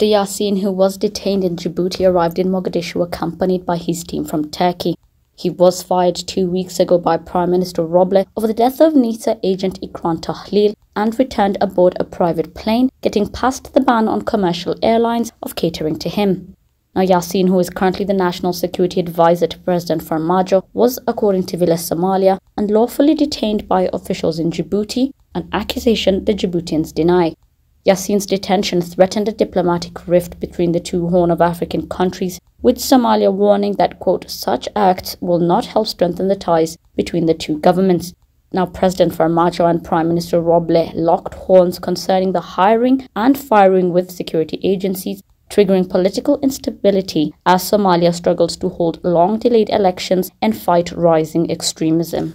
Dr. Yasin, who was detained in Djibouti, arrived in Mogadishu accompanied by his team from Turkey. He was fired two weeks ago by Prime Minister Roble over the death of NISA agent Ikran Tahlil and returned aboard a private plane, getting past the ban on commercial airlines of catering to him. Now, Yasin, who is currently the National Security Advisor to President Farmajo, was, according to Villa Somalia, unlawfully detained by officials in Djibouti, an accusation the Djiboutians deny. Yasin's detention threatened a diplomatic rift between the two Horn of African countries, with Somalia warning that, quote, such acts will not help strengthen the ties between the two governments. Now, President Farmajo and Prime Minister Roble locked horns concerning the hiring and firing with security agencies, triggering political instability as Somalia struggles to hold long delayed elections and fight rising extremism.